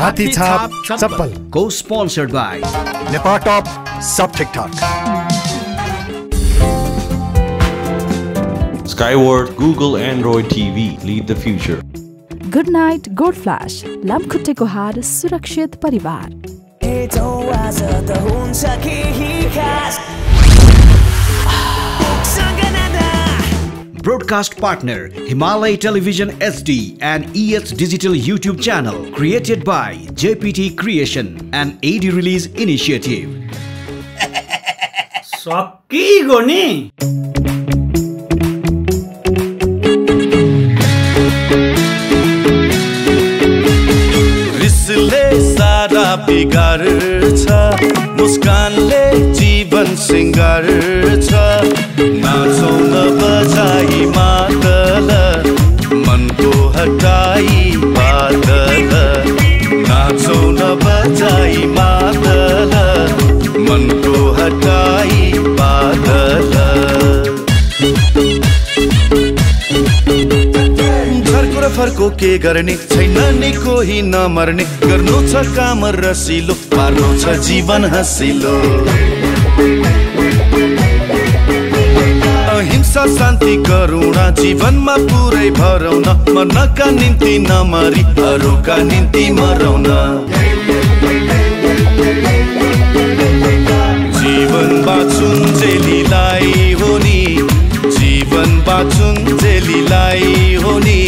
हात्ती छाप चप्पल। को स्पोन्सर्ड बाई नेपाल टप सब ठिकठाक Skyward Google Android TV lead the future. Good Knight Gold Flash लामखुट्टेको हार सुरक्षित परिवार Broadcast partner Himalaya Television SD and ES Digital YouTube channel created by JPT Creation and AD Release Initiative. सकिगयो नि रिसले सारा बिगार्छ मुस्कानले जीवन सिङ्गार छ नाचौँ न बजाई मादल मनको हटाई बादल नाचौँ न बजाई मादल मनको हटाई बादल र फर्को के गर्ने? छैन नि कोही नमर्ने। गर्नु छ काम रसिलो पार्नु छ जीवन हँसिलो। अहिंसा शान्ति करुणा जीवनमा पुरै भरौँ न मर्नका निम्ति नमरी अरूका निम्ति मरौँ न जीवन बाँचुन् जेलीलाई हो नि जीवन बाँचुन् जेलीलाई हो नि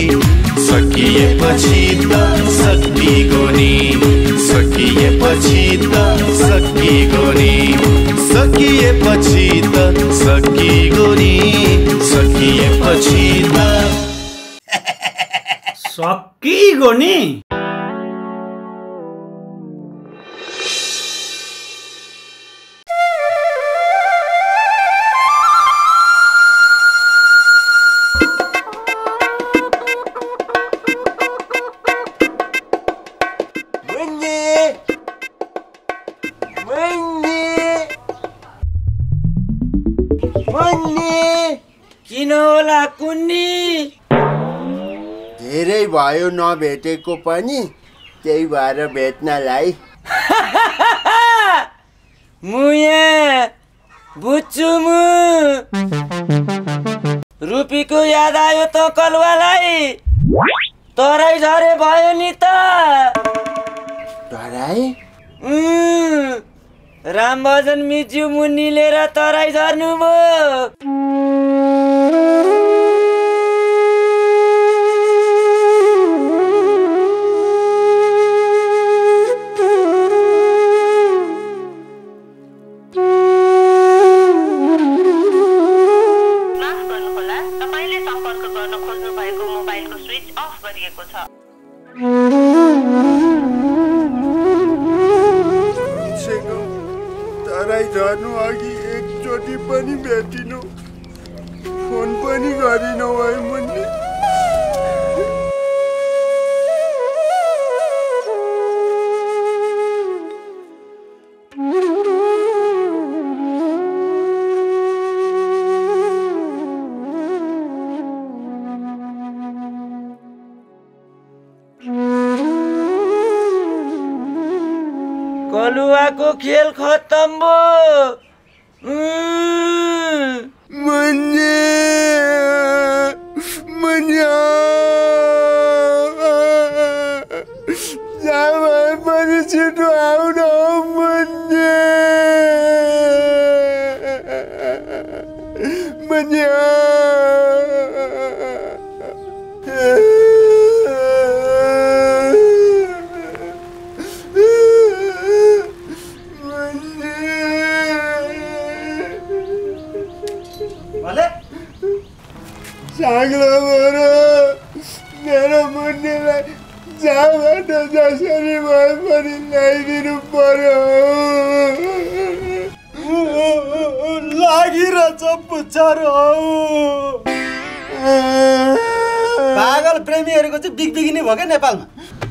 सकिएपछि त सकिगो नि सकिएपछि त सकिगो नि। सकिएपछि त सकिगो नि। सकिएपछि त सकिगयो नि। किन होला कुन्नी? धेरै भयो नभेटेको पनि त्यही भएर भेट्नलाई। मुया बुच्चु मु। रुपीको याद आयो त कलुवालाई। तराई झरे भयो नि त। उम्, रामभजन मिज्यू मुनिले र तराई झर्नु भेटिनु फोन पनि गरिनौ है मुन्नी। कलुवाको खेल खत्तम भयो। उम्, मुन्नी मुन्नी जहाँ भए पनि छिटो आउनु हौ मुन्नी मुन्नी चांगलं बरं जरा म्हणलेला जा वाट जशाने बाळपणी नाही पर्यो बरं लागिराचा हौ पागल प्रेमीहरूको चाहिँ बिग्बिग्ने भयो क्या नेपालमा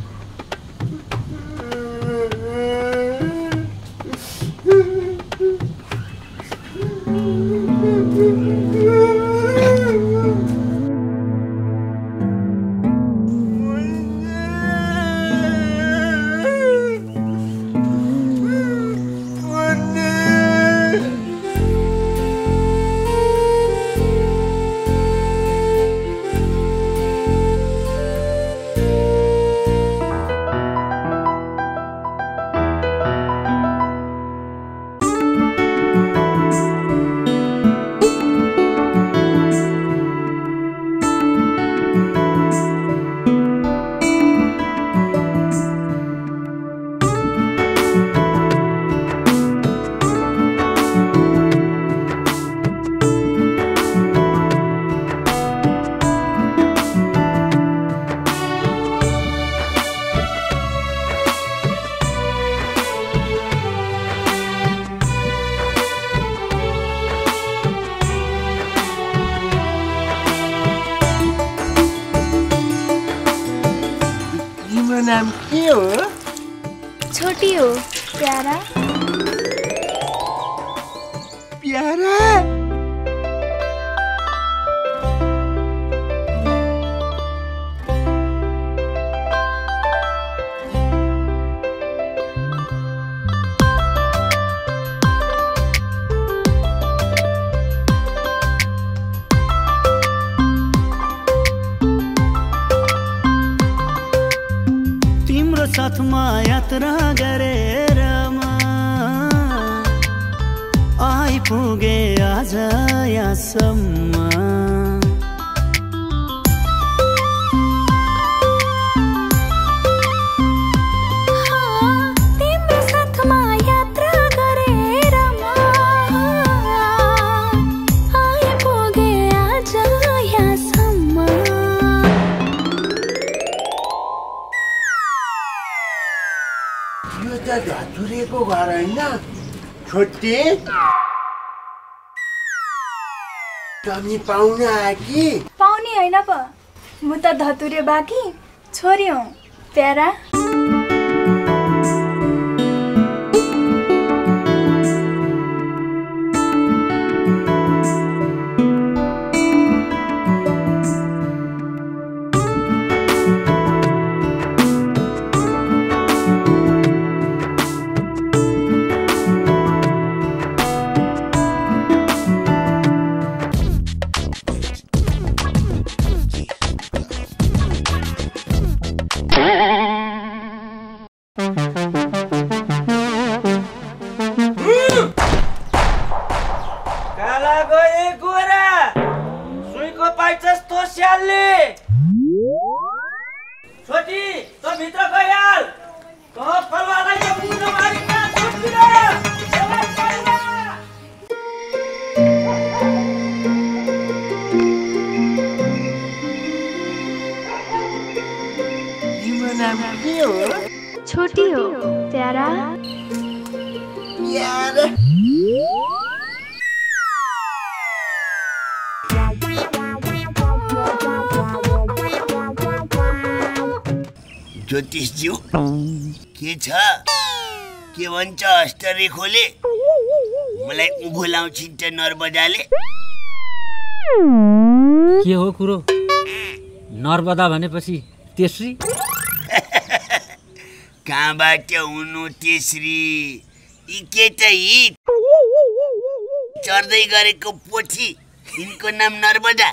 यहाँसम्म यो त धतुरेको घर होइन। छोटी तमी पाहुना आयो कि पाउने होइन प। म त धतुरे बाँकी छोरी हौ। प्यारा। ज्योतिषज्यू? के छ? के भन्छ हस्तरेखोले मलाई उँभो लाउँछिन्छ नर्बदाले के हो कुरो? नर्मदा भनेपछि तेस्री? कहाँबाट हुनु तेस्री? यी के त हित चढ्दै गरेको पोथी यिनको नाम नर्मदा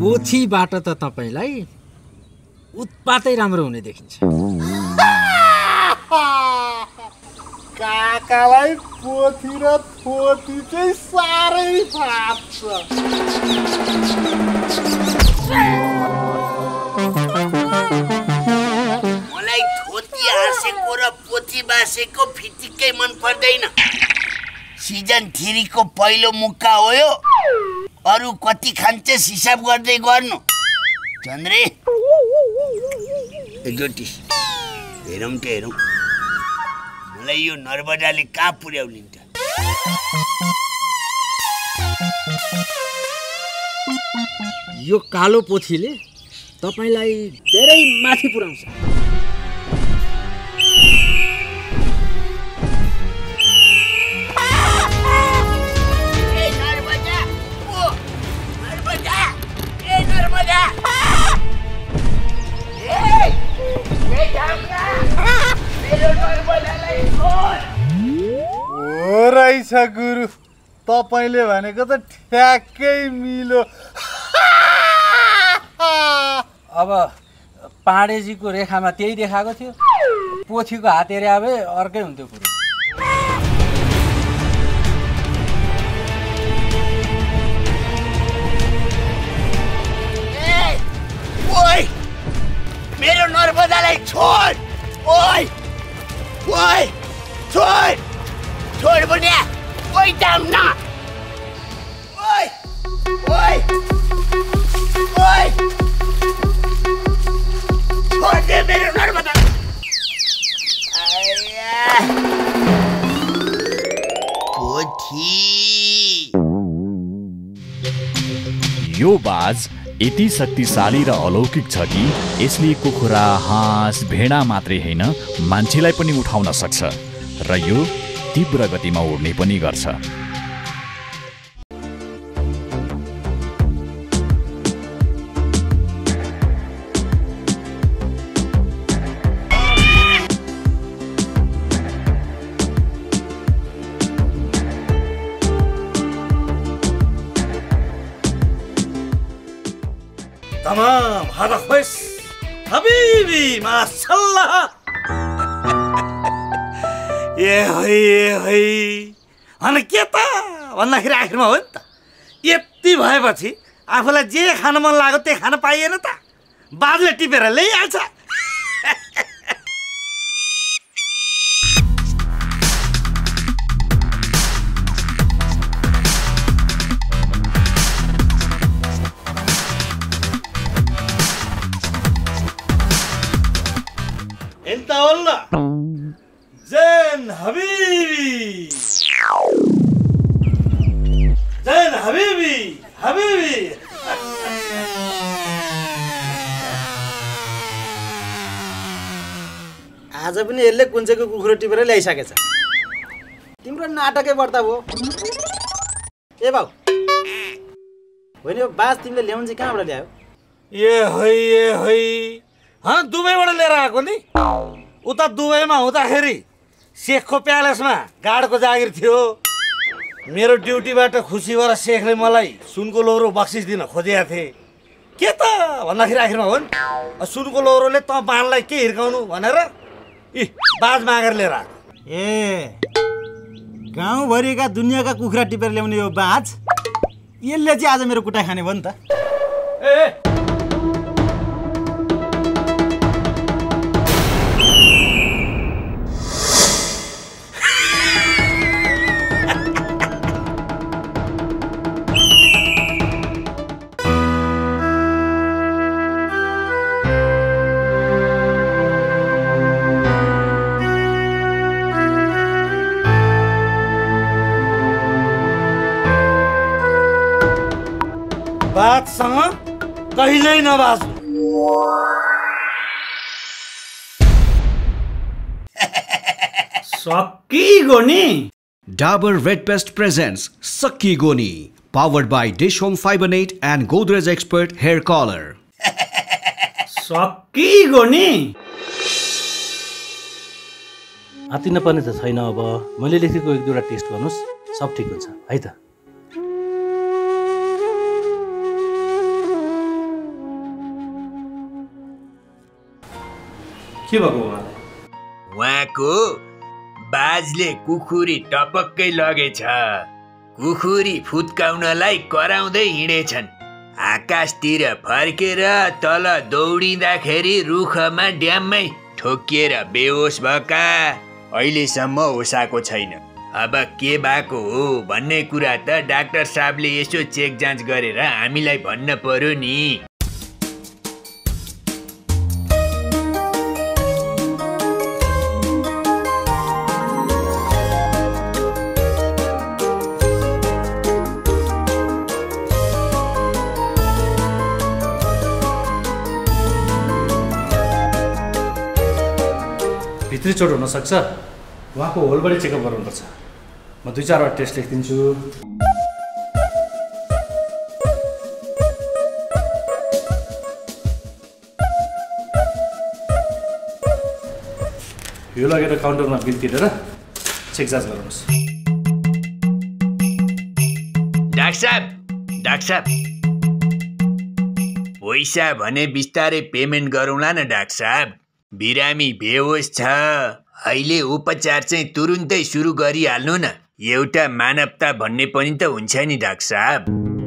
पोथीबाट त तपाईँलाई उत्पातै राम्रो हुने देखिन्छ। काकालाई पोथी र थोती चाहिँ साह्रै फाप्छ मलाई थोती हाँसेको र पोथी बासेको फिटिक्कै मन पर्दैन। सिजन थ्रीको पहिलो मुक्का हो यो। अरू कति खान्छस् हिसाब गर्दै गर्नु। चन्द्रे हेरौँ त हेरौँ। मलाई यो नर्मदाले कहाँ त यो कालो पोथीले तपाईँलाई धेरै माथि पुर्याउँछ। हो रहेछ गुरु। तपाईँले भनेको त ठ्याक्कै मिलो। अब पाँडेजीको रेखामा त्यही देखाएको थियो। पोथीको हात हेरे भए अर्कै हुन्थ्यो कुरो ए ओइ मेरो नर्मदालाई छोड। ओइ। Tvoj! Tvoj! Tvoj nebo ne! Tvoj tam na! Tvoj! Tvoj! Tvoj! Tvoj nebe narvana! Your bars यति शक्तिशाली र अलौकिक छ कि यसले कुखुरा हाँस भेडा मात्रै होइन मान्छेलाई पनि उठाउन सक्छ र यो तीव्र गतिमा उड्ने पनि गर्छ। भन्दाखेरि आखिरमा हो नि त यति भएपछि आफूलाई जे खान मन लाग्यो त्यही खान पाइएन त बादले टिपेर ल्याइहाल्छ انت والله زين حبيبي زين حبيبي حبيبي आज पनि यसले कुन्चेको कुखुरो टिपेर ल्याइसकेछ तिम्रो नाटकै बढ्ता भयो ए भाउ होइन यो बास तिमीले ल्याउनु चाहिँ कहाँबाट ल्यायो ए है ए है हँ दुबईबाट लिएर आएको नि उता दुबईमा हुँदाखेरि शेखको प्यालेसमा गाडको जागिर थियो मेरो ड्युटीबाट खुसी भएर शेखले मलाई सुनको लौरो बक्सिस दिन खोजेका थिए। के त? भन्दाखेरि आखिरमा हो नि सुनको लौरोले त बाणलाई के हिर्काउनु? भनेर इ बाज मागेर लिएर आएको। ए गाउँभरिका दुनियाँका कुखुरा टिपेर ल्याउने यो बाज यसले चाहिँ आज मेरो कुटा खाने भयो नि त। ए साथसँग कहिल्यै नभाज सकी गो नि Dabur red paste presents Sakkigoni powered by Dish Home Fibernet and Godrej Expert hair colour Sakkigoni हात्ती नपर्ने त छैन अब। मैले लेखेको एक दुईवटा टेस्ट गर्नुहोस्। सब ठिक हुन्छ। है त। के भएको उहाँलाई उहाँको बाजले कुखुरी टपक्कै लगेछ। कुखुरी फुत्काउनलाई कराउँदै हिँडेछन्। आकाशतिर फर्केर तल दौडिँदाखेरि रुखमा ड्याममै ठोकिएर बेहोस भएका अहिलेसम्म होसाको छैन। अब के भएको हो भन्ने कुरा त डाक्टर साहबले यसो चेक जाँच गरेर हामीलाई भन्न पर्यो नि। चोट हुनसक्छ। उहाँको होलबडी चेकअप गराउनुपर्छ म दुई चारवटा टेस्ट लेखिदिन्छु। यो लगेर काउन्टरमा बिल तिरेर चेक जाँच साहब डाक्टर साहब। पैसा भने बिस्तारै पेमेन्ट गरौँला न डाक्टर साहब। बिरामी बेहोस छ। अहिले उपचार चाहिँ तुरुन्तै सुरु गरिहाल्नु न। एउटा मानवता भन्ने पनि त हुन्छ नि डाक्टर साहब।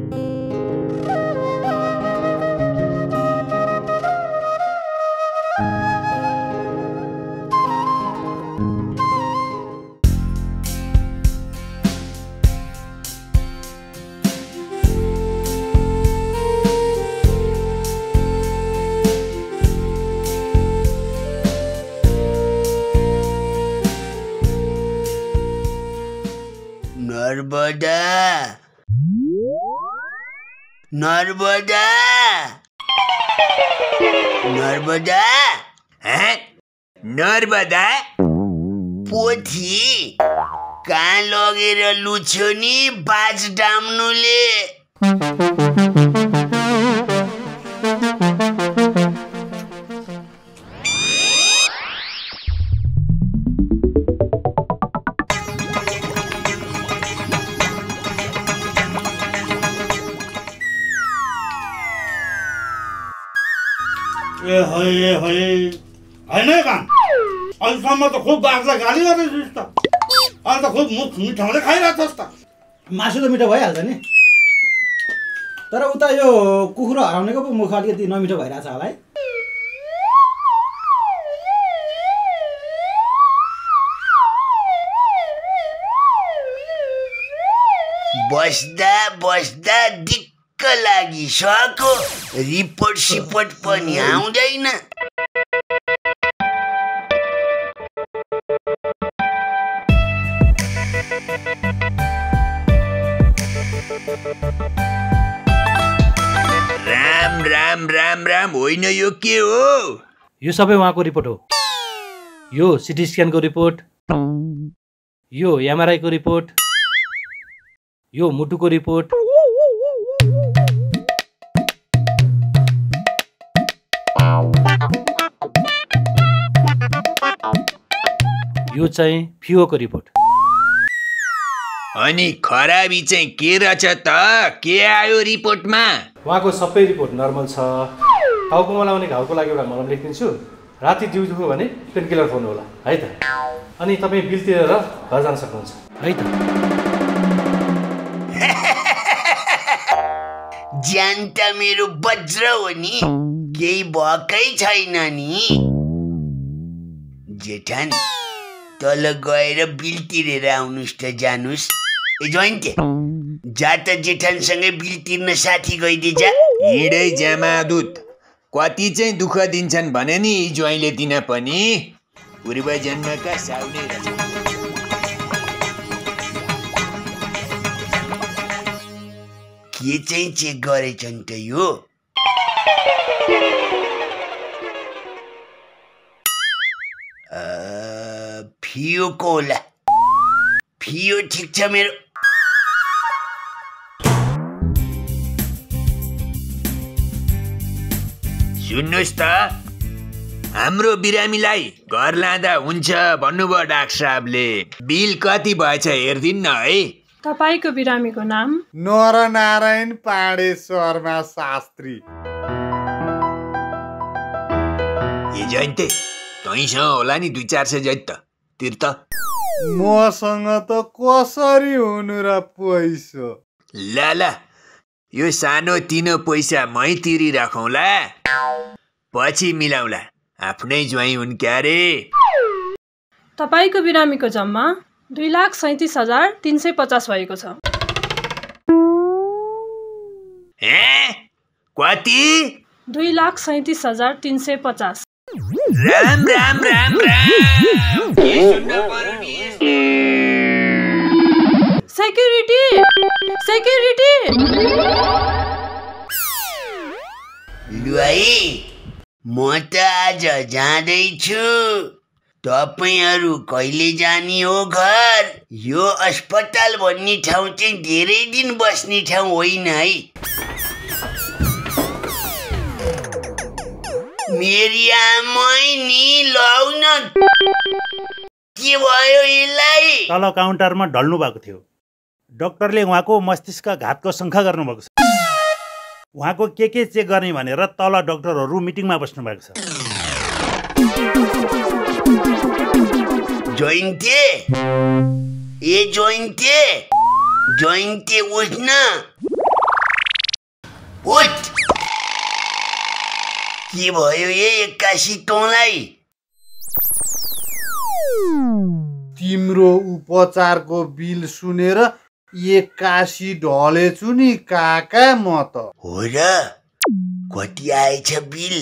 नर्मदा। नर्मदा? नर्मदा? पोथी। कहाँ लगेर लुछ्यो नि बाज डाम्नुले? ए है ए है। होइन है काम। अहिलेसम्म त खुब बाख्रा गाली गरेछस् त। अहिले त खुब मुख मिठाउँदै खाइरहेछस् त। मासु त मिठो भइहाल्छ नि। तर उता यो कुखुरो हराउनेको पो मुख अलिकति नमिठो भइरहेछ होला है। बस्दा बस्दा दिक्क लागिसक्यो रिपोर्ट सिपोर्ट पनि आउँदैन। राम राम राम राम होइन यो के हो? यो सबै उहाँको रिपोर्ट हो। यो सिटी स्क्यानको रिपोर्ट। यो एमआरआईको रिपोर्ट। यो मुटुको रिपोर्ट। यो चाहिँ फिओको रिपोर्ट। अनि खराबी चाहिँ के रहेछ त? के आयो रिपोर्टमा? उहाँको सबै रिपोर्ट नर्मल छ। टाउकोमा लाउने घाउको लागि एउटा मलम लेखिदिन्छु। राति जिउ दुख्यो भने पेन किलर खुवाउनु होला। है त? अनि तपाईँ बिल तिरेर घर जान सक्नुहुन्छ। है त? ज्यान त मेरो वज्र हो नि। केही भएकै छैन नि। जेठान। तल गएर बिल तिरेर आउनुहोस् त जानुहोस्। ए जोइन्टे जा त जेठानसँगै बिल तिर्न साथी गइदिए जा। हिँडै जामादुत कति चाहिँ दुःख दिन्छन् भने नि ज्वाइँले दिन पनि। पूर्व जन्मका साउनै के चाहिँ चेक गरेछन् त यो? फियोको होला फियो ठिक छ मेरो सुन्नुहोस् त। हाम्रो बिरामीलाई घर लाँदा हुन्छ भन्नुभयो डाक्टर साहबले। बिल कति भएछ हेरिदिनु न है। तपाईँको बिरामीको नाम? नरनारायण पाण्डे शर्मा शास्त्री। ए जयन्ते तैँसँग होला नि दुई चार सय जति त। तिर त मसँग त कसरी हुनु र पैसो? ल ल। यो सानो तिनो पैसा मै तिरिराखौँला पछि मिलाउँला। आफ्नै ज्वाइँ हुन् क्यारे? तपाईँको बिरामीको जम्मा दुई लाख सैँतिस हजार तिन सय पचास भएको छ। ए कति? दुई लाख सैँतिस हजार तिन सय पचास। राम राम राम राम सेक्युरिटी सेक्युरिटी लु है म त आज जाँदैछु तपाईँहरू कहिले जाने हो घर यो अस्पताल भन्ने ठाउँ चाहिँ धेरै दिन बस्ने ठाउँ होइन है मेरी आमै नि लौ न के भयो यसलाई तल काउन्टरमा ढल्नु भएको थियो। डक्टरले उहाँको मस्तिष्क घातको शङ्का गर्नुभएको छ। उहाँको के के चेक गर्ने भनेर तल डक्टरहरू मिटिङमा बस्नु भएको छ। जोइन्टे ए जोइन्टे जोइन्टे उठ्न उठ। के भयो ए एक्कासी तँलाई तिम्रो उपचारको बिल सुनेर एक्कासी ढलेछु नि काका म त। हो र कति आएछ बिल?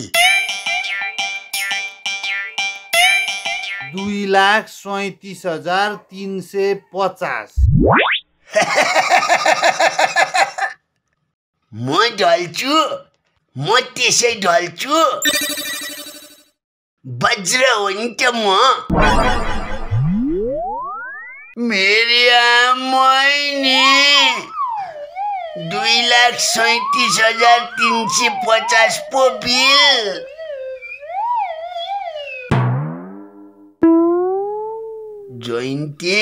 दुई लाख सैतिस हजार तिन सय पचास। म ढल्छु। म त्यसै ढल्छु। वज्र हो नि त म। मेरी आमैनी दुई लाख सैतिस हजार तिन सय पचास पो बिल। जोइन्टे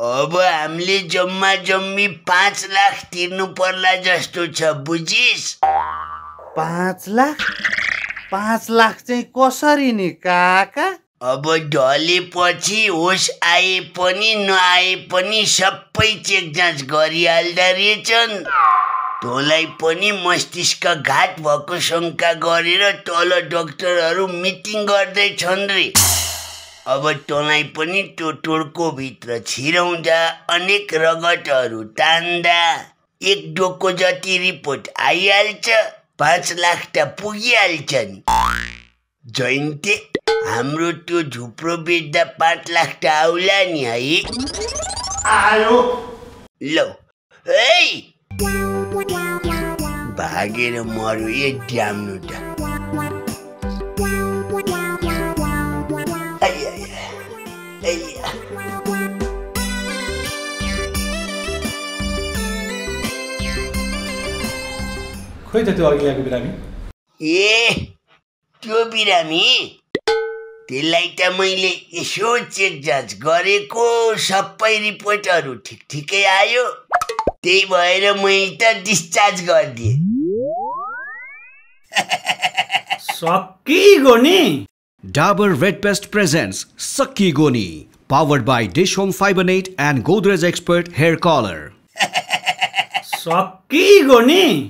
अब हामीले जम्मा जम्मी पाँच लाख तिर्नु पर्ला जस्तो छ बुझिस? पाँच लाख? पाँच लाख चाहिँ कसरी नि काका? अब ढलेपछि होस आए पनि नआए पनि सबै चेक जाँच गरिहाल्दा रहेछन्। तँलाई पनि मस्तिष्क घात भएको शङ्का गरेर तल डक्टरहरू मिटिङ गर्दैछन् रे। अब तँलाई पनि त्यो टोड्कोभित्र छिराउँदा अनेक रगतहरू तान्दा एक डोको जति रिपोर्ट आइहाल्छ पाँच लाख त पुगिहाल्छ नि जयन्ते हाम्रो त्यो झुप्रो बेच्दा पाँच लाख त आउला नि है? ल है भागेर मर्यो ए ड्याम्नु त आइया, आइया। खोइ त त्यो अघि आएको बिरामी ए त्यो बिरामी त्यसलाई त मैले यसो चेक जाँच गरेको सबै रिपोर्टहरू ठिक ठिकै आयो त्यही भएर मैले त डिस्चार्ज गरिदिएँ सकिगयो नि Dabur Red Paste presents Sakkigoni powered by Dish Home Fibernet and Godrej Expert hair colour Sakkigoni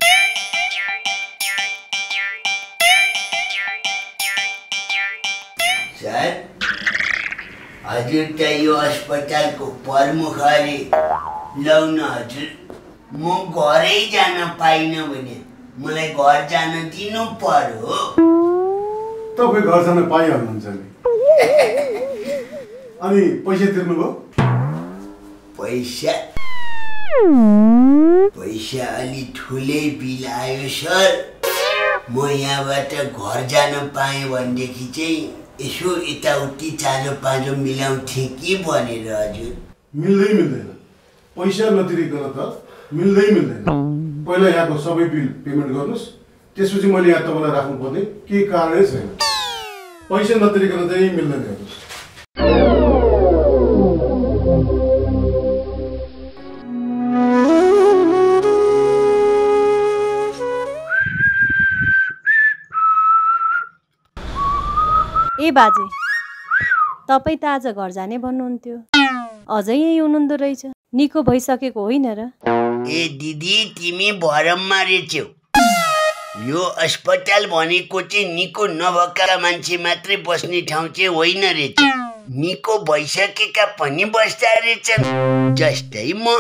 अस्पताल को घर पाइन मैं दिन तपाईँ घर जान पाइहाल्नुहुन्छ नि। अनि पैसा तिर्नुभयो? पैसा? पैसा अलि ठुलै बिल आयो सर। म यहाँबाट घर जान पाएँ भनेदेखि चाहिँ यसो यताउति चाँजो पाँजो मिलाउँथेँ कि भनेर हजुर। मिल्दै मिल्दैन। पैसा नतिरिकन त मिल्दै मिल्दैन। पहिला यहाँको सबै बिल पेमेन्ट गर्नुहोस्। त्यसपछि मैले यहाँ तपाईँलाई राख्नुपर्ने केही कारणै छैन। पैसा नतिरिकन चाहिँ मिल्दैन ए बाजे तपाईँ त आज घर जाने भन्नुहुन्थ्यो। अझै यहीँ हुनुहुँदो रहेछ। निको भइसकेको होइन र? ए दिदी तिमी भरममा रहेछौ यो अस्पताल भनेको चाहिँ निको नभएका मान्छे मात्रै बस्ने ठाउँ चाहिँ होइन रहेछ निको भइसकेका पनि बस्दा रहेछन् जस्तै म।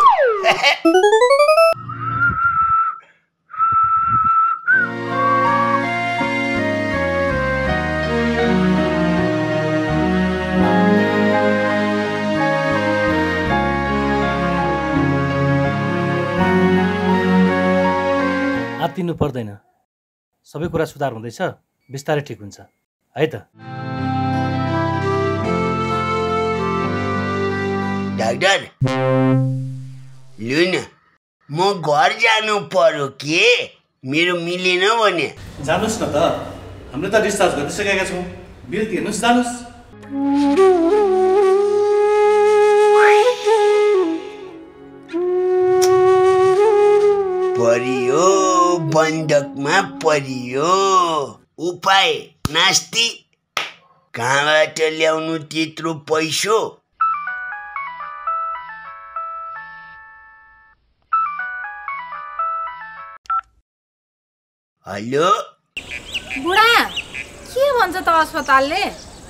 आत्तिनु पर्दैन। सबै कुरा सुधार हुँदैछ बिस्तारै ठिक हुन्छ। है त? डाक्टर लिन। म घर जानु पर्यो के? मेरो मिलेन भने। जानुहोस् न त। हामीले त डिस्चार्ज गरिसकेका छौँ। बिल तिर्नुहोस् जानुहोस्। परियो। बन्दकमा परियो। उपाय नास्ति। कहाँबाट ल्याउनु त्यत्रो पैसो? हेलो? बुढा के भन्छ त अस्पतालले?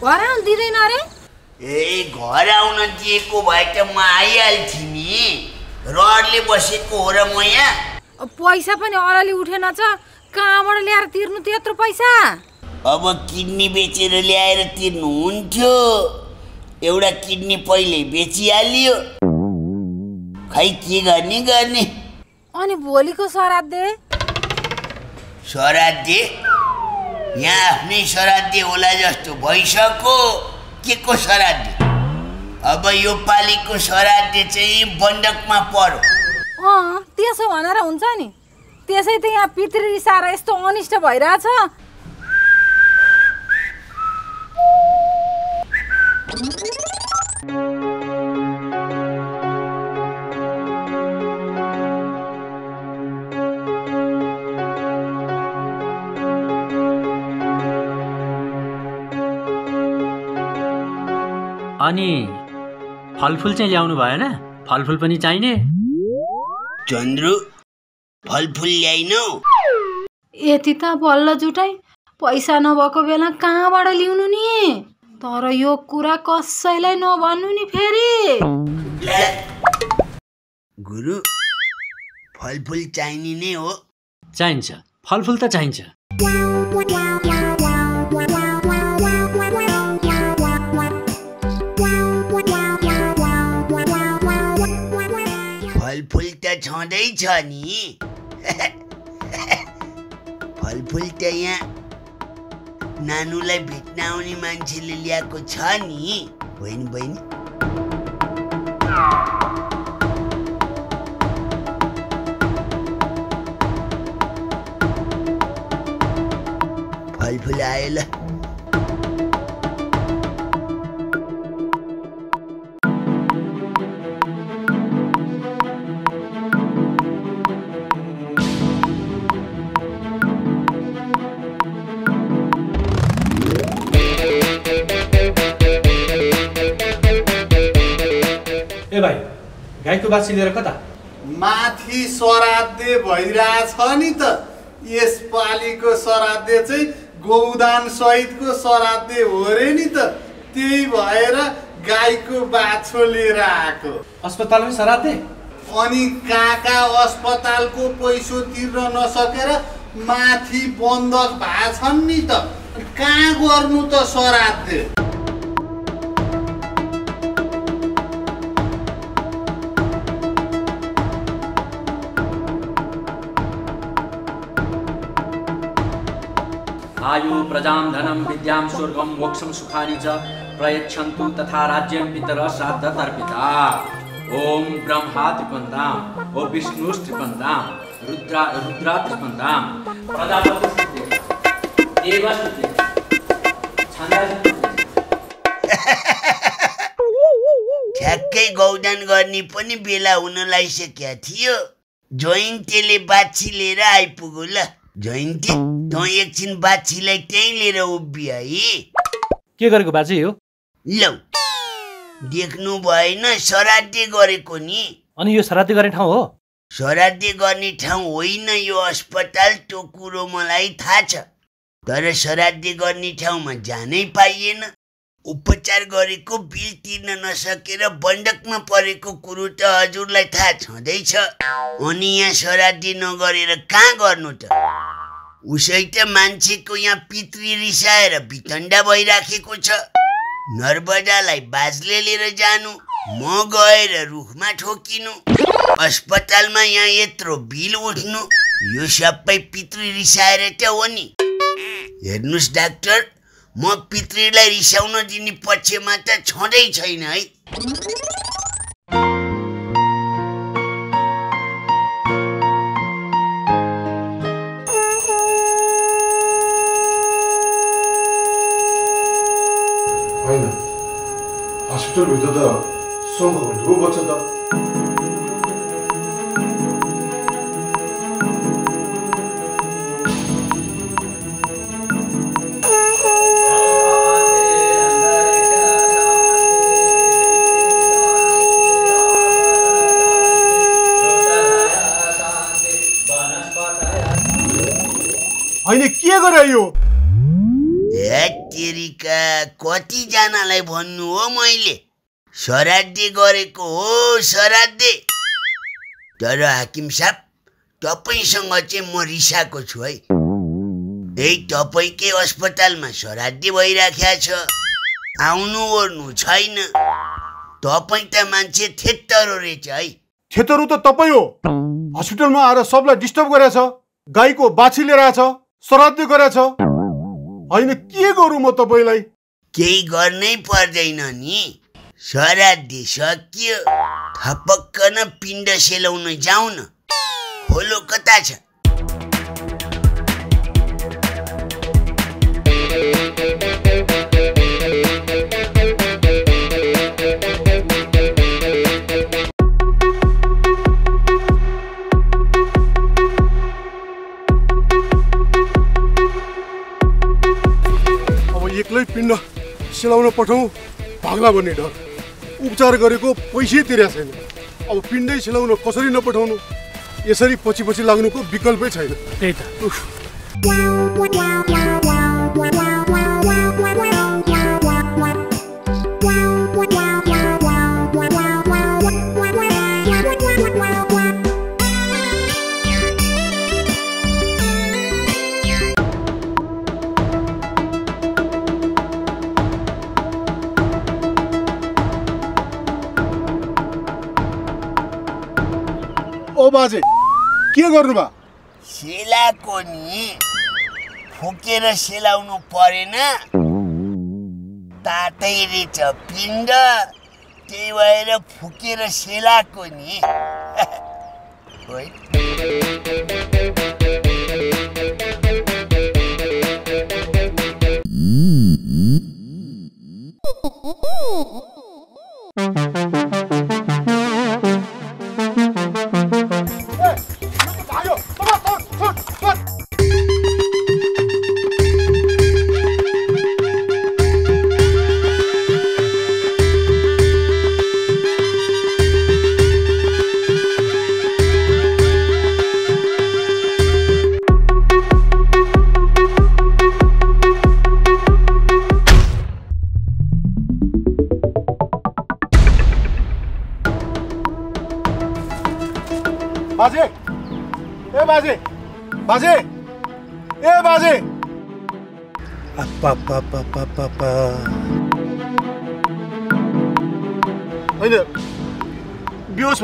घर आउनु दिँदैन अरे। ए घर आउन दिएको भए त म आइहाल्थेँ नि। रहरले बसेको हो र म यहाँ। पैसा पनि अरली उठेन छ कहाँबाट ल्याएर तिर्नु त्यत्रो पैसा? अब किडनी बेचेर ल्याएर तिर्नु हुन्थ्यो एउटा किडनी पहिले बेचिहालियो। खै के गर्ने गर्ने? अनि भोलिको श्राद्धे? श्राद्धे? यहाँ आफ्नै श्राद्धे होला जस्तो भइसक्यो। के को श्राद्धे? अब यो पालिको श्राद्धे चाहिँ बन्दकमा पर्यो। अँ त्यसो भनेर हुन्छ नि। त्यसै त यहाँ पितृ रिसाएर यस्तो अनिष्ट भइरहेछ। अनि फलफुल चाहिँ ल्याउनु भएन। फलफुल पनि चाहिने। चन्द्रु फलफुल ल्याइनौ। यति त बल्ल जुटाइ पैसा नभएको बेला कहाँबाट ल्याउनु नि? तर यो कुरा कसैलाई नभन्नु नि फेरि। गुरु फलफुल चाहिने नै हो। चाहिन्छ। फलफुल त चाहिन्छ। फलफुल त छँदैछ नि। फलफुल त यहाँ नानुलाई भेट्न आउने मान्छेले ल्याएको छ नि। होइन बहिनी। फलफुल आयो ल बाछी लिएर कता? माथि सराध्य भइरहेछ नि त। यसपालिको सराध्य चाहिँ गौदान सहितको सराध्य हो रे नि त। त्यही भएर गाईको बाछो लिएर आएको। अस्पतालमै सराते अनि काका अस्पतालको पैसो तिर्न नसकेर माथि बन्दक भएछन् नि त। कहाँ गर्नु त सराध्य आयु प्रजां धनं विद्यां स्वर्गं मोक्षं सुखानि च प्रयच्छन्तु तथा राज्यं पितर श्राद्ध तर्पिता ॐ ब्रह्मा त्रिपन्तां ॐ विष्णुस्त्रिपन्तां रुद्रा रुद्रा त्रिपन्तां प्रजापतिस्त्रिपन्तां देवस्त्रिपन्तां छन्दस्त्रिपन्तां ठ्याक्कै गौदान गर्ने पनि बेला हुन लागिसकेका थियो। जयन्तीले बाछी लिएर आइपुग्यो ल। जयन्ती। तँ एकछिन बाछीलाई त्यहीँ लिएर उभिय है। के गरेको बाजे हो? लौ देख्नु भएन सराध्य गरेको नि। अनि यो श्राद्ध गर्ने ठाउँ हो? सराध्य गर्ने ठाउँ होइन यो अस्पताल त्यो कुरो मलाई थाहा छ। तर श्राद्ध गर्ने ठाउँमा जानै पाइएन। उपचार गरेको बिल तिर्न नसकेर बन्डकमा परेको कुरो त हजुरलाई थाहा छँदैछ। अनि यहाँ श्राद्ध नगरेर कहाँ गर्नु त? उसै त मान्छेको यहाँ पितृ रिसाएर बितन्डा भइराखेको छ। नर्बदालाई बाजले लिएर जानु म गएर रुखमा ठोकिनु अस्पतालमा यहाँ यत्रो बिल उठ्नु यो सबै पितृ रिसाएर त हो नि। हेर्नुहोस् डाक्टर म पितृलाई रिसाउन दिने पक्षमा त छँदै छैन है। हस्पिटलभित्र त शङ्ख घन्टुको बच्छ त होइन के गरे यो कतिजनालाई भन्नु हो मैले श्राद्धे गरेको हो श्राद्धे तर हाकिम साहब तपाईँसँग चाहिँ म रिसाएको छु है। यही तपाईँकै अस्पतालमा श्राद्धे भइराखेको छ। आउनु ओर्नु छैन। तपाईँ त मान्छे थेत्तरो रहेछ है। खेतहरू त तपाईँ हो। हस्पिटलमा आएर सबलाई डिस्टर्ब गरेछ गाईको बाछी लिएर आएछ श्राद्ध गरेछ होइन के गरौँ म तपाईँलाई? केही गर्नै पर्दैन नि। श्राद्धे सकियो थपक्क न पिण्ड सेलाउन जाउँ न खोलो कता छ अब एक्लै पिण्ड सेलाउन पठाउँ भाग्ला भन्ने डर उपचार गरेको पैसै तिरेको छैन। अब पिण्डै सेलाउन कसरी नपठाउनु? यसरी पछि पछि लाग्नुको विकल्पै छैन। त्यही त। ओ बाजे के गर्नुभयो सेलाको नि फुकेर सेलाउनु परेन तातै रहेछ पिण्ड त्यही भएर फुकेर सेलाको नि।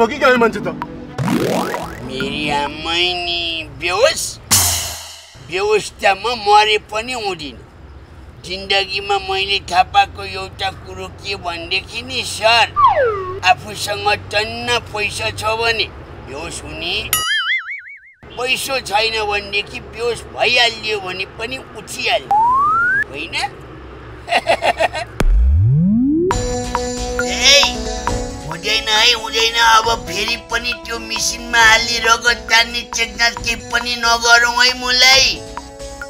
बेहोस भयो कि क्या यो मान्छे त मेरी आमै नि बेहोस बेहोस त म मरे पनि हुँदिन जिन्दगीमा मैले थाहा पाएको एउटा कुरो के भनेदेखि नि सर आफूसँग टन्न पैसा छ भने बेहोस हुने पैसो छैन भनेदेखि बेहोस भइहालियो भने पनि उठिहाल्यो होइन हुँदैन है हुँदैन। अब फेरि पनि त्यो मिसिनमा हाली रगत तान्ने चेकनाथ केही पनि नगरौँ है मलाई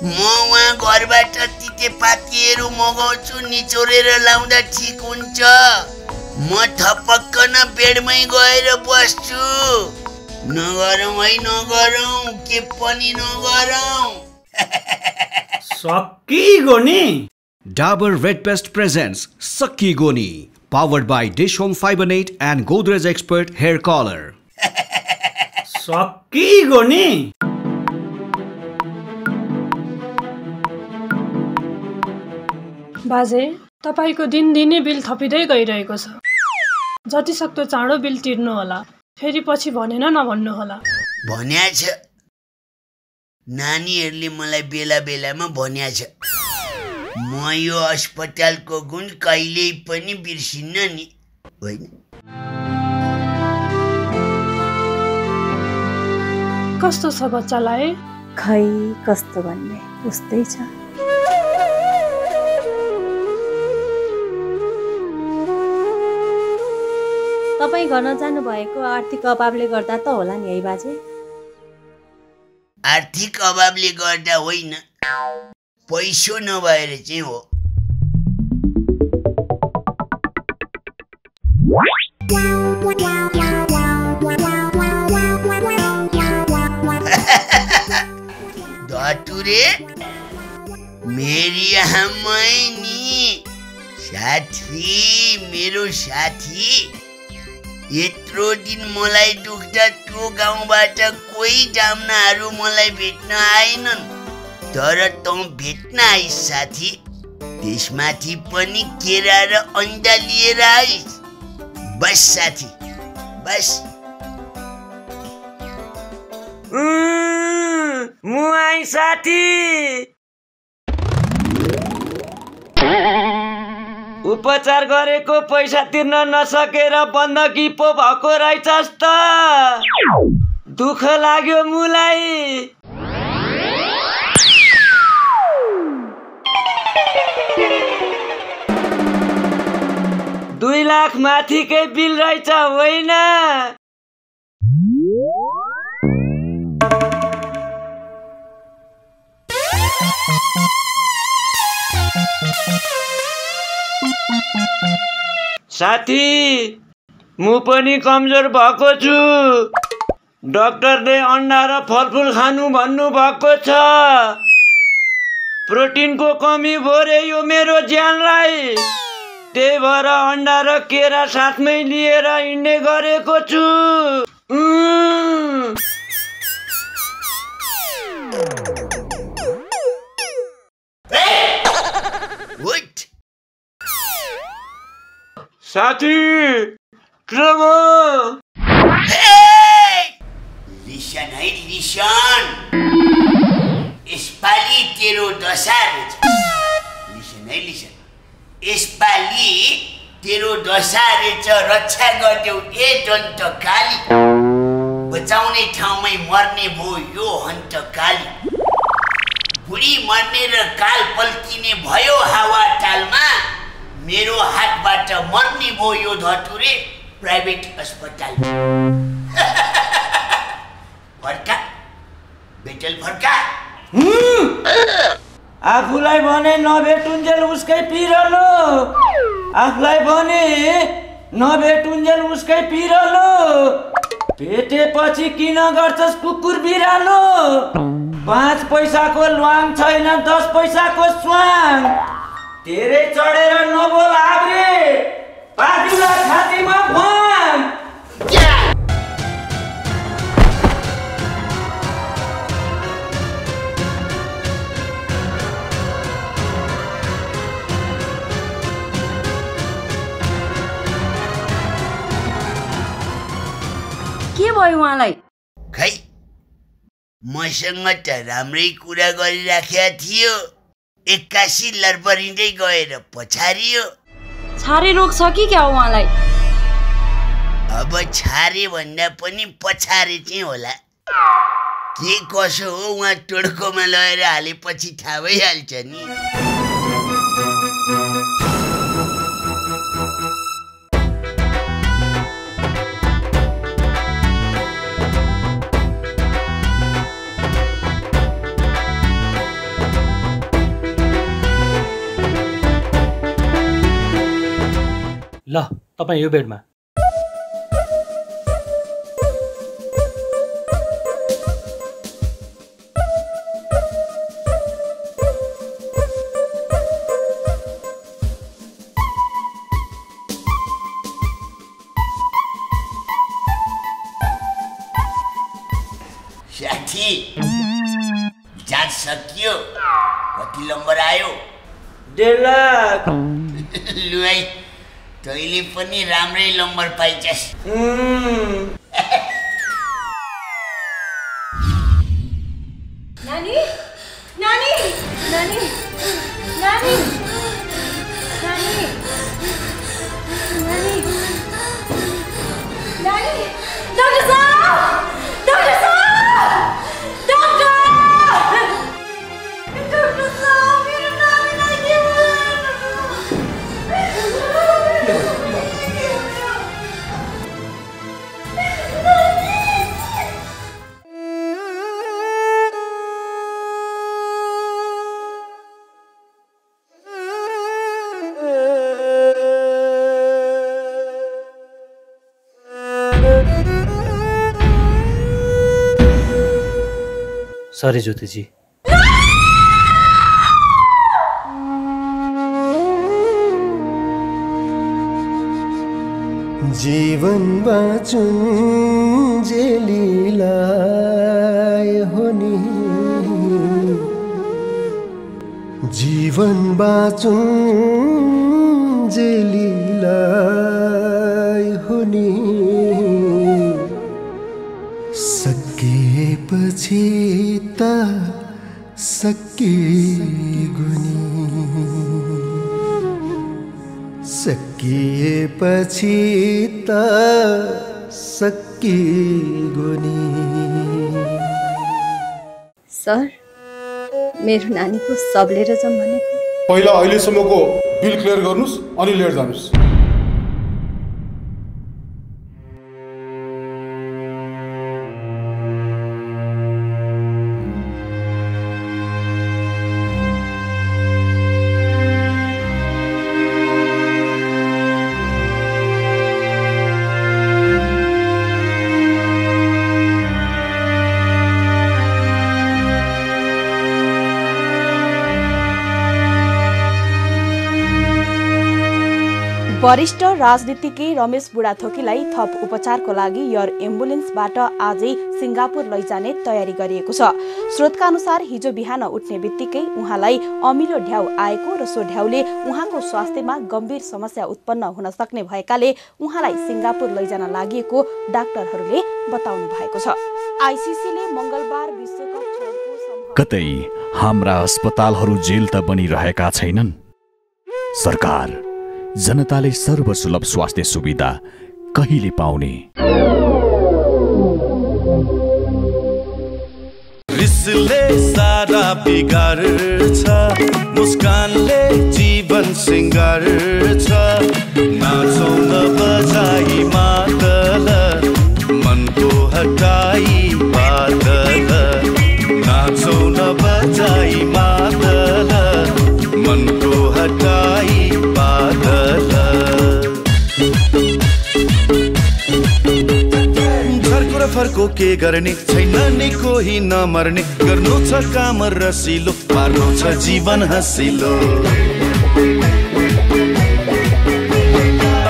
म उहाँ घरबाट तितेपातीहरू मगाउँछु निचोरेर लाउँदा ठिक हुन्छ। म थपक्क न बेडमै गएर बस्छु। नगरौँ है नगरौँ के पनि नगरौँ। सकिगयो नि डाबर रेड पेस्ट प्रेजेन्ट्स सकिगयो नि powered by Dish Home Fiber Net and Godrej Expert Hair Color. सकिगयो नि बाजे तपाईँको दिनदिनै बिल थपिँदै गइरहेको छ। जति सक्दो चाँडो बिल तिर्नुहोला फेरि पछि भनेन नभन्नुहोला। भन्या छ। नानीहरूले मलाई बेला बेलामा भन्या छ। म यो अस्पतालको गुण कहिल्यै पनि बिर्सिन्न नि। होइन? कस्तो छ बच्चालाई? खै कस्तो भन्ने? उस्तै छ। तपाईँ गर्न जानुभएको आर्थिक अभावले गर्दा त होला नि है बाजे। आर्थिक अभावले गर्दा होइन। पैसो नभएर चाहिँ हो। धतुरे मेरी आमै नि साथी मेरो साथी यत्रो दिन मलाई दुख्दा त्यो गाउँबाट कोही जाम्नाहरू मलाई भेट्न आएनन्। तर तँ भेट्न आइस साथी। त्यसमाथि पनि केरा र अन्डा लिएर आइस। बस साथी। बस। साथी। उपचार गरेको पैसा तिर्न नसकेर बन्दकी पो भएको रहेछस् त। दुःख लाग्यो मुलाई। दुई लाख माथिकै बिल रहेछ होइन? साथी म पनि कमजोर भएको छु। डक्टरले अन्डा र फलफुल खानु भन्नुभएको छ। प्रोटिनको कमी भयो रे यो मेरो ज्यानलाई। त्यही भएर अन्डा र केरा साथमै लिएर हिँड्ने गरेको छु? साथी लिसन है लिसन यसपालि तेरो दशा रहेछ लिसन है लिसन यसपालि तेरो दशा रहेछ रक्षा गर्देऊ ए दन्त काली बचाउने ठाउँमै मर्ने भो यो हन्त काली बुढी मर्ने र काल पल्किने भयो हावा तालमा मेरो हातबाट मर्ने भो यो धतुरे प्राइभेट अस्पताल। फर्का बेटल फर्का। आफूलाई भने नभेटुन्जेल उसकै पिरलो। आफूलाई भने नभेटुन्जेल उसकै पिरलो। भेटेपछि किन गर्छस् कुकुर बिरालो? पाँच पैसाको ल्वाङ छैन दस पैसाको स्वाङ। धेरै चढेर नबोल आग्रे पाजुला छातीमा भयो उहाँलाई खै मसँग त राम्रै कुरा गरिराखेका थियो। एक्कासी लरपरिँदै गएर पछारियो। छारे रोग छ कि क्या उहाँलाई? अब छारे भन्दा पनि पछारे चाहिँ होला। के कसो हो उहाँ टोड्कोमा लगेर हालेपछि थाहा भइहाल्छ नि। ल तपाईँ यो बेडमा। साथी जाँच सकियो? कति नम्बर आयो? डेढ लाख। तैँले पनि राम्रै नम्बर पाइछस्। सरी ज्योतिजी। जीवन बाँचुन् जेलीलाई हो नि जीवन बाँचुन् जेलीलाई हो नि सकिएपछि त सकिगयो नि सकिएपछि त सकिगयो नि सर मेरो नानीको सब लिएर जाउँ भनेको पहिला अहिलेसम्मको बिल क्लियर गर्नुहोस् अनि लिएर जानुहोस्। वरिष्ठ राजनीतिज्ञ रमेश बुढाथोकीलाई थप उपचारको लागि एयर एम्बुलेन्सबाट आजै सिङ्गापुर लैजाने तयारी गरिएको छ। स्रोतका अनुसार हिजो बिहान उठ्ने बित्तिकै उहाँलाई अमिलो ढ्याउ आएको र सो ढ्याउले उहाँको स्वास्थ्यमा गम्भीर समस्या उत्पन्न हुन सक्ने भएकाले उहाँलाई सिङ्गापुर लैजान लागि डाक्टरहरूले बताउनु भएको छ। आइसिसीले मङ्गलबार कतै हाम्रा अस्पतालहरू जेल त बनिरहेका छैनन्? सरकार जनताले सर्वसुलभ स्वास्थ्य सुविधा कहिले पाउने? रिसले सारा बिगार्छ मुस्कानले जीवन सिङ्गार्छ नाचौँ न बजाई मादल मनको हटाई फर्को के गर्ने? छैन नि कोही नमर्ने। गर्नु छ काम रसिलो पार्नु छ जीवन हँसिलो।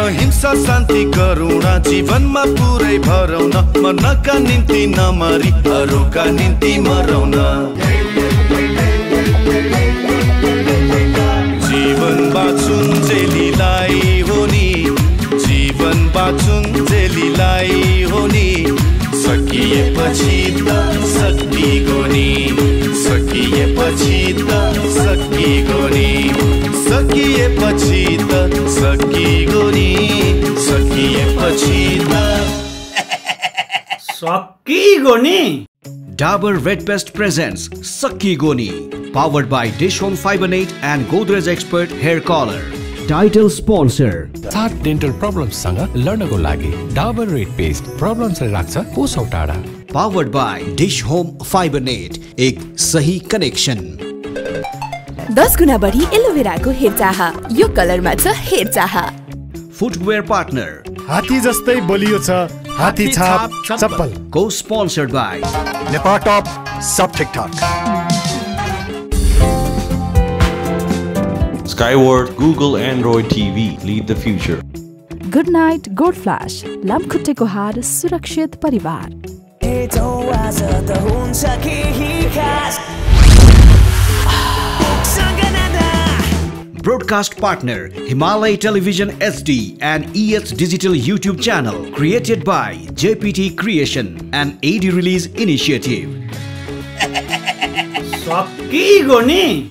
अहिंसा शान्ति करुणा जीवनमा पुरै भरौन। मर्नका निम्ति नमरी अरूका निम्ति मरौन। जीवन बाँचुन् जेलीलाई हो नि। जीवन बाँचुन् जेलीलाई हो नि। सकिएपछि त सकिगो नि सकिएपछि त सकिगो नि सकिएपछि त सकिगो नि सकिएपछि त सकिगो नि Dabur Red Pest presents Sakki Goni, powered by Dish Home Fibernet and Godrej Expert Hair Color. Title sponsor. सात डेन्टल प्रब्लम्ससँग लड्नको लागि डाबर रेड पेस्ट प्रब्लम्सलाई राख्छ कोसौँ टाढा Powered by Dish Home Fibernet, एक सही कनेक्सन दस गुणा बढी एलोभेराको हेरचाह। यो कलरमा छ हेरचाह। Footwear partner. हात्ती जस्तै बलियो छ। हात्ती छाप चप्पल। Co-sponsored by नेपाल टप सब ठिकठाक। Skyward, Google Android TV lead the future. Good night, Gold Flash. lam khutte ko surakshit parivar. Broadcast partner Himalay Television SD and ES Digital YouTube channel created by JPT Creation and AD Release Initiative.